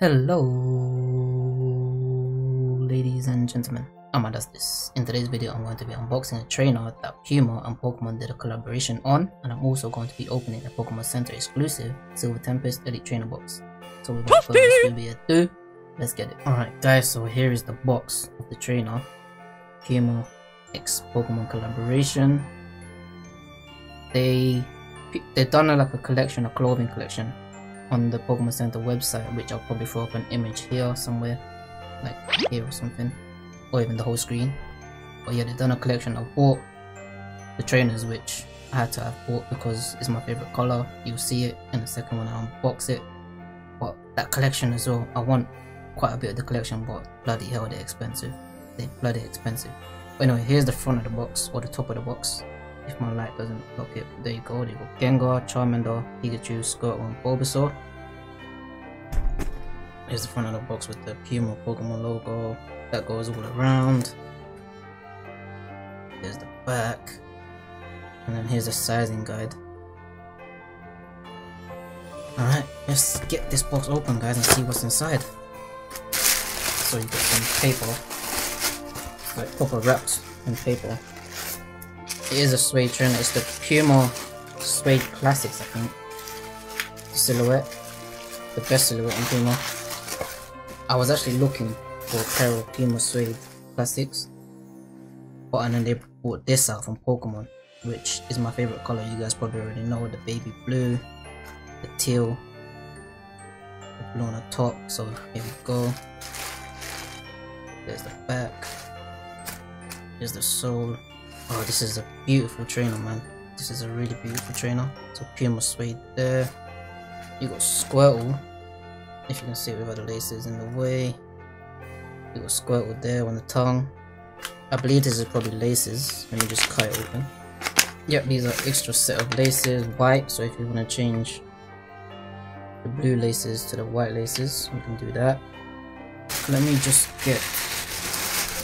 Hello, ladies and gentlemen. I'm iDuzzDis. In today's video, I'm going to be unboxing a trainer that Puma and Pokemon did a collaboration on, and I'm also going to be opening a Pokemon Center exclusive Silver Tempest Elite Trainer box. So without further ado, let's get it. Alright guys, so here is the box of the trainer. Puma X Pokemon collaboration. They they've done a, like a collection, a clothing collection on the Pokemon Center website, which I'll probably throw up an image here somewhere, like here or something, or even the whole screen. But yeah, they've done a collection. I bought the trainers, which I had to have bought because it's my favorite color. You'll see it in the second when I unbox it. But that collection as well, I want quite a bit of the collection, but bloody hell, they're expensive. They're bloody expensive. But anyway, here's the front of the box, or the top of the box if my light doesn't look it. There you go, there you go. Gengar, Charmander, Pikachu, Squirtle, and Bulbasaur. Here's the front of the box with the Puma Pokemon logo. That goes all around. There's the back. And then here's the sizing guide. Alright, let's get this box open guys and see what's inside. So you get some paper. Like proper wrapped in paper. Is a suede trainer. It's the Puma Suede Classics, I think. The silhouette. The best silhouette in Puma. I was actually looking for a pair of Puma Suede Classics. But and then they brought this out from Pokemon, which is my favorite color. You guys probably already know the baby blue, the teal, the blue on the top. So here we go. There's the back. There's the sole. Oh, this is a beautiful trainer, man. This is a really beautiful trainer. So Puma Suede there. You got Squirtle. If you can see it without the laces in the way. You got Squirtle there on the tongue. I believe this is probably laces. Let me just cut it open. Yep, these are extra set of laces, white. So if you want to change the blue laces to the white laces, you can do that. Let me just get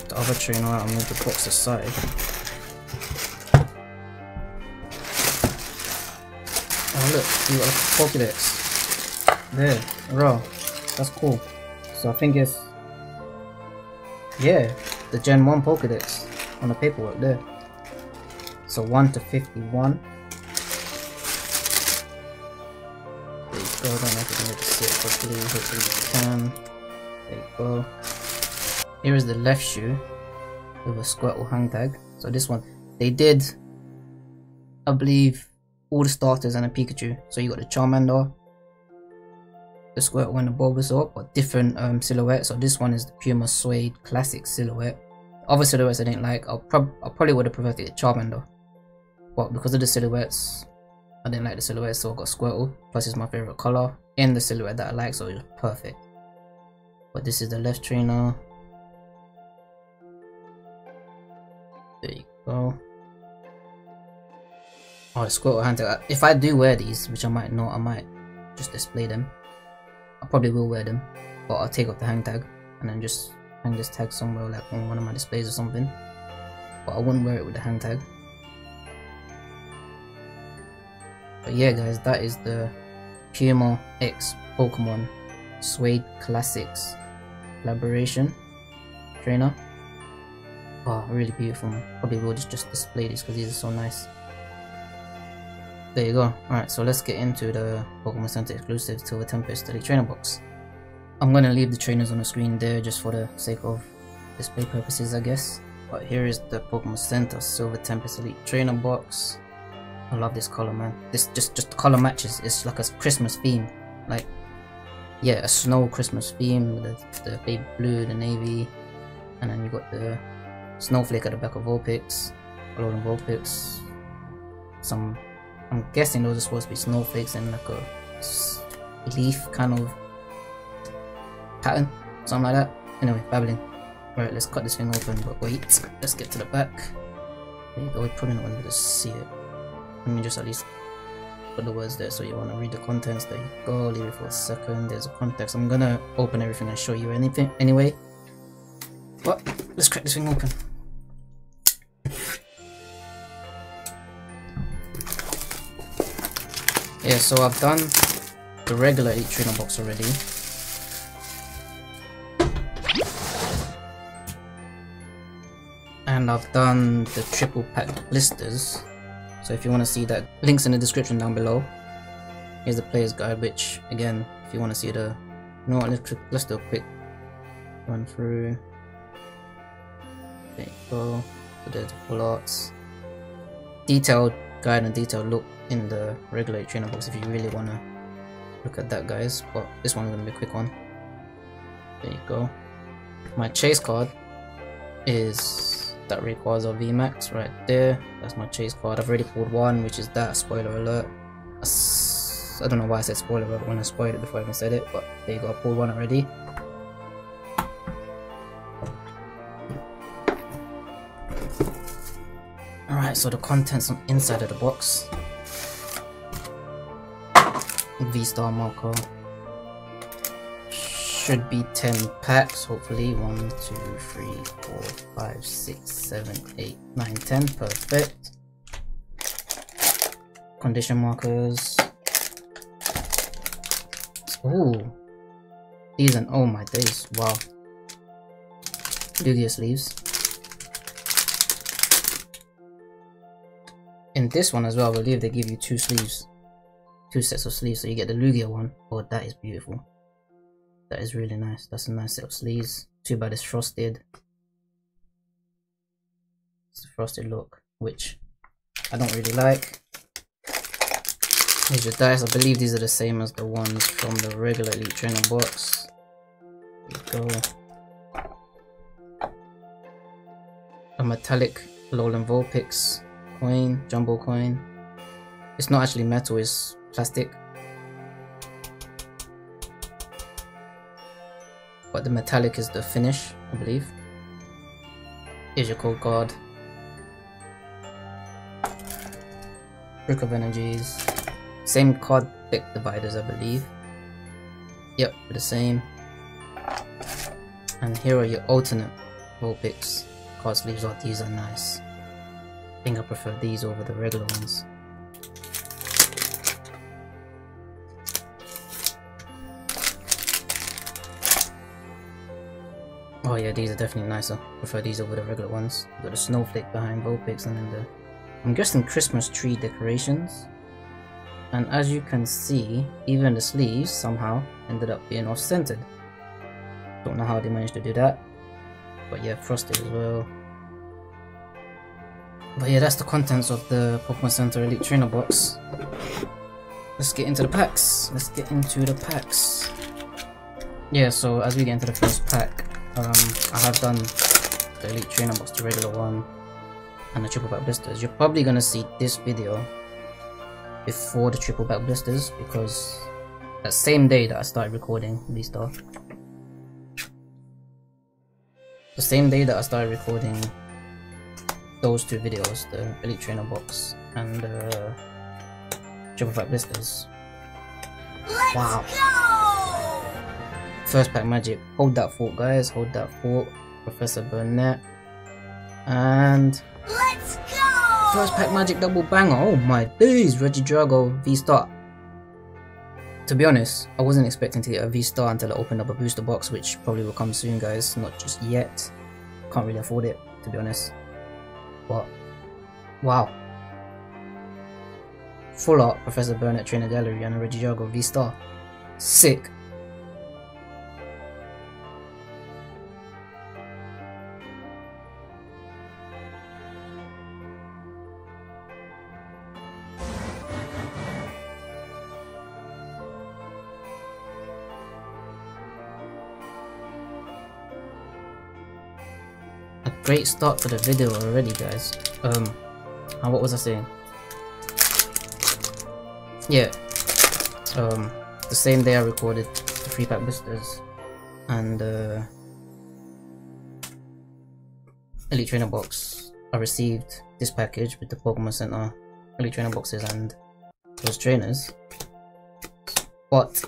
the other trainer out and move the box aside. Look, you got a Pokedex. There, raw. That's cool. So I think it's yeah, the Gen 1 Pokedex on the paperwork there. So 1 to 51. There you go, I don't know if you can see it properly, hopefully you can. There you go. Here is the left shoe with a Squirtle hang tag. So this one, they did, I believe, all the starters and a Pikachu. So you got the Charmander, the Squirtle and the Bulbasaur, but different um, silhouette. So this one is the Puma Suede Classic silhouette. Other silhouettes I didn't like. I'll prob I probably would have preferred the Charmander, but because of the silhouettes, I didn't like the silhouette, so I got Squirtle. Plus, it's my favorite color in the silhouette that I like, so it was perfect. But this is the left trainer. There you go. Oh, Squirtle Hunter. Uh, if I do wear these, which I might not, I might just display them. I probably will wear them, but I'll take off the hang tag and then just hang this tag somewhere like on one of my displays or something. But I wouldn't wear it with the hang tag. But yeah guys, that is the Puma X Pokemon Suede Classics collaboration trainer. Oh, really beautiful. Probably will just, just display these because these are so nice. There you go. Alright, so let's get into the Pokemon Center exclusive Silver Tempest Elite Trainer box. I'm gonna leave the trainers on the screen there just for the sake of display purposes, I guess. But here is the Pokemon Center Silver Tempest Elite Trainer box. I love this color, man. This just just color matches. It's like a Christmas theme, like yeah, a snow Christmas theme with the, the baby blue, the navy, and then you got the snowflake at the back of Vulpix, golden Vulpix, some I'm guessing those are supposed to be snowflakes and like a leaf kind of pattern, something like that. Anyway, babbling. Right, let's cut this thing open, but wait, let's get to the back. There you go, we're probably not going to see it. Let me just at least put the words there so you want to read the contents. There you go, leave it for a second. There's a context. I'm gonna open everything and show you anything anyway. But let's crack this thing open. Yeah, so I've done the regular 8 trainer box already. And I've done the triple pack blisters. So if you want to see that, links in the description down below. Here's the player's guide, which again, if you want to see the... You know what, let's, let's do a quick run through. There you go. So there's the full arts. Detailed guide and detailed look in the regular trainer box if you really want to look at that guys. But this one's gonna be a quick one there you go. My chase card is that Rayquaza VMAX right there. That's my chase card. I've already pulled one which is that. Spoiler alert. I don't know why I said spoiler alert when I spoiled it before I even said it but there you go. I pulled one already Alright, so the contents on inside of the box. V-Star Marker. Should be 10 packs, hopefully. 1, 2, 3, 4, 5, 6, 7, 8, 9, 10. Perfect. Condition markers. Ooh. These and oh my days, wow. Lugia sleeves. In this one as well, I believe they give you two sleeves. Two sets of sleeves, so you get the Lugia one. Oh, that is beautiful. That is really nice. That's a nice set of sleeves. Too bad it's frosted. It's a frosted look, which I don't really like. Here's your dice. I believe these are the same as the ones from the regular Elite Trainer box. Go. A metallic Alolan Vulpix coin, jumbo coin. It's not actually metal, it's plastic. But the metallic is the finish, I believe. Here's your code card. Brick of Energies. Same card deck dividers, I believe. Yep, the same. And here are your alternate Vulpix card sleeves. Oh, these are nice. I think I prefer these over the regular ones. Oh yeah, these are definitely nicer. Prefer these over the regular ones. Got a snowflake behind Vulpix and then the... I'm guessing Christmas tree decorations. And as you can see, even the sleeves somehow ended up being off-centered. Don't know how they managed to do that. But yeah, frosted as well. But yeah, that's the contents of the Pokemon Center Elite Trainer box. Let's get into the packs. Let's get into the packs. Yeah, so as we get into the first pack, um, I have done the Elite Trainer box, the regular one, and the triple pack blisters. You're probably gonna see this video before the triple pack blisters because that same day that I started recording V-Star. The same day that I started recording those two videos, the Elite Trainer box and the Triple Pack Blisters. Let's wow. Go! First pack magic. Hold that fort guys, hold that fort. Professor Burnett. And Let's go! First pack magic double banger. Oh my days, Regidrago V-Star. To be honest, I wasn't expecting to get a V-Star until I opened up a booster box, which probably will come soon guys, not just yet. Can't really afford it, to be honest. But, wow. Full art, Professor Burnett, Gallery, and a Regidrago V-Star. Sick. Great start for the video already, guys. Um, and what was I saying? Yeah. Um, the same day I recorded the free pack boosters and uh, Elite Trainer box, I received this package with the Pokemon Center Elite Trainer boxes and those trainers. But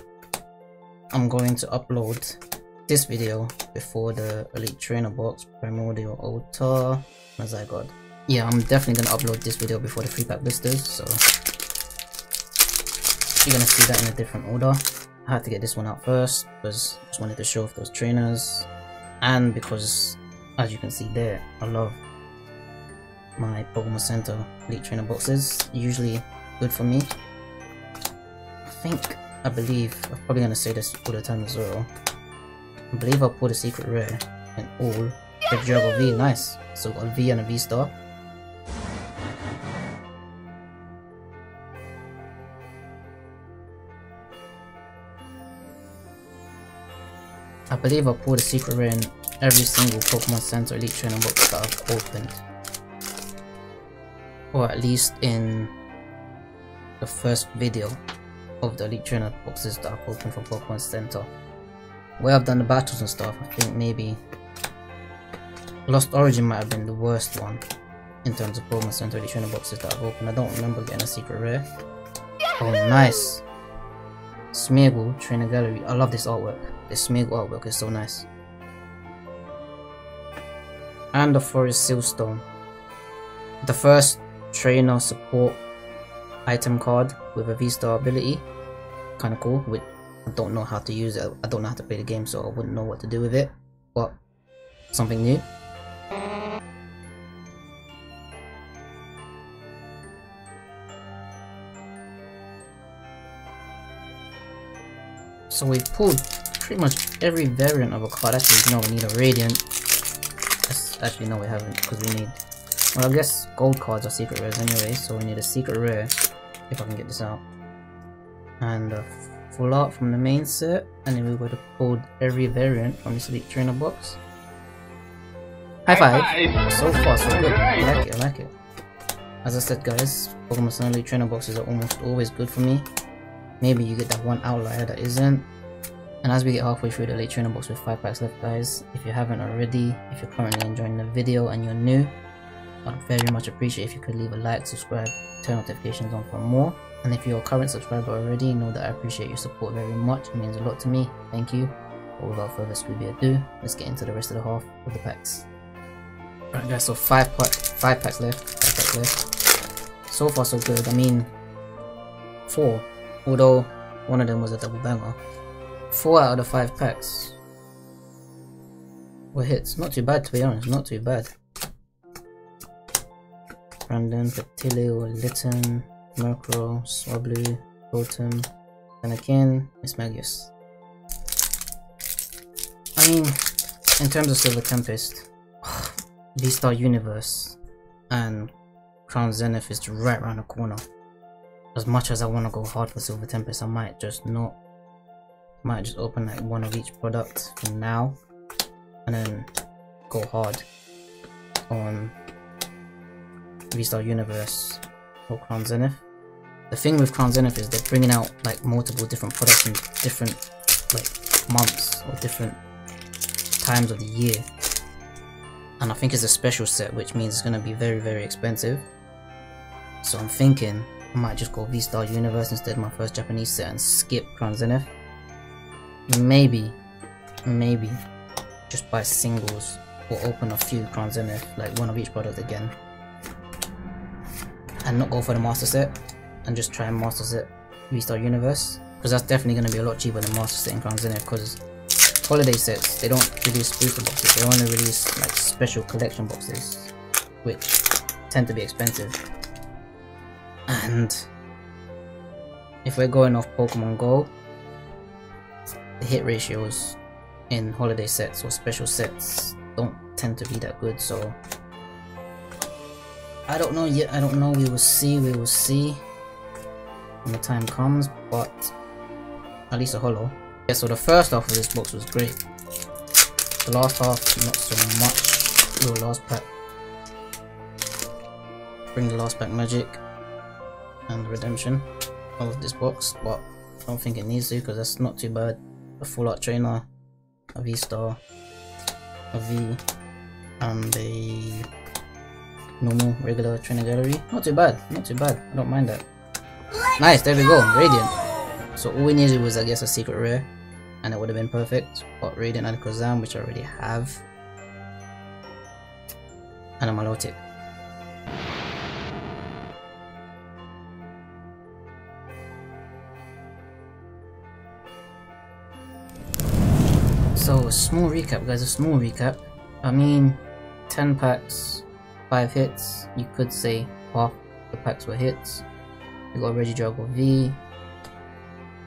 I'm going to upload this video before the Elite Trainer box, Primordial Altar, Zygarde. Yeah, I'm definitely gonna upload this video before the free pack blisters, so you're gonna see that in a different order. I had to get this one out first because I just wanted to show off those trainers and because as you can see there, I love my Pokemon Center Elite Trainer boxes. Usually good for me. I think, I believe, I'm probably gonna say this all the time as well. I believe I pulled a secret rare and all. Regidrago V, nice. So got a V and a V star. I believe I pulled a secret rare in every single Pokemon Center Elite Trainer box that I've opened. Or at least in the first video of the Elite Trainer boxes that I've opened from Pokemon Center. Where I've done the battles and stuff, I think maybe Lost Origin might have been the worst one in terms of Pokemon Center Trainer boxes that I've opened. I don't remember getting a secret rare. Oh, nice! Smeargle Trainer Gallery. I love this artwork. This Smeargle artwork is so nice. And the Forest Sealstone. The first trainer support item card with a V-Star ability. Kinda cool. With I don't know how to use it. I don't know how to play the game, so I wouldn't know what to do with it. But something new. So we pulled pretty much every variant of a card. Actually, no, we need a Radiant. Actually, no, we haven't, because we need... Well, I guess gold cards are secret rares anyway, so we need a secret rare, if I can get this out. And a full art from the main set, and then we're going to pull every variant from this Elite Trainer box. High five! So far, so good. I like it, I like it. As I said guys, Pokemon Sun Elite Trainer boxes are almost always good for me. Maybe you get that one outlier that isn't. And as we get halfway through the Elite trainer box with 5 packs left guys, if you haven't already, if you're currently enjoying the video and you're new, I'd very much appreciate if you could leave a like, subscribe, turn notifications on for more. And if you're a current subscriber already, know that I appreciate your support very much, it means a lot to me, thank you. But without further ado, let's get into the rest of the half of the packs. Alright guys, so 5 pack, five packs left, 5 packs left. So far so good, I mean, 4 although one of them was a double banger. Four out of the five packs were hits. Not too bad to be honest, not too bad. Brandon, Petilil, Litten, Murkrow, Swablu, Rotom, Anakin, Mismagius. I mean, in terms of Silver Tempest, V-Star Universe and Crown Zenith is right around the corner as much as I want to go hard for Silver Tempest, I might just not. Might just open like one of each product for now, and then go hard on V-Star Universe or Crown Zenith. The thing with Crown Zenith is they're bringing out like multiple different products in different like months or different times of the year. And I think it's a special set, which means it's going to be very, very expensive. So I'm thinking I might just go V-Star Universe instead of my first Japanese set and skip Crown Zenith. Maybe, maybe, just buy singles or open a few Crown Zenith, like one of each product again. And not go for the Master Set, and just try and Master Set V-Star Universe. Because that's definitely going to be a lot cheaper than Master Set and Crown Zenith, because holiday sets, they don't release booster boxes, they only release like special collection boxes, which tend to be expensive. And if we're going off Pokemon Go, the hit ratios in holiday sets or special sets don't tend to be that good, so I don't know yet, I don't know, we will see, we will see when the time comes, but at least a holo. Yeah, so the first half of this box was great. The last half, not so much. Your last pack. Bring the last pack magic and redemption of this box, but I don't think it needs to because that's not too bad. A full art trainer, a V star, a V, and a normal regular trainer gallery. Not too bad, not too bad. I don't mind that. Nice, there we go, Radiant. So all we needed was I guess a secret rare and it would have been perfect. But Radiant Alakazam, which I already have. And a Milotic. So a small recap guys, a small recap. I mean 10 packs, 5 hits. You could say half the packs were hits. We got Regidrago V,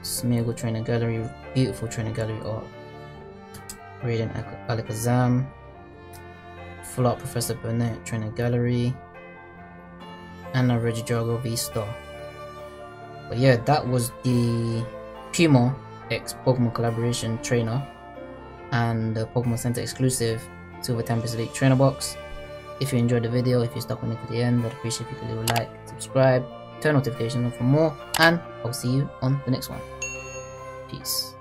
Smeargle Trainer Gallery, beautiful Trainer Gallery art. Radiant Alakazam, Full Art Professor Burnett Trainer Gallery, and a Regidrago V-Star. But yeah, that was the Puma X Pokemon Collaboration Trainer and the Pokemon Center exclusive Silver Tempest Elite Trainer Box. If you enjoyed the video, if you stuck with me to the end, I'd appreciate if you could leave a like, subscribe, turn notifications on for more, and I'll see you on the next one. Peace.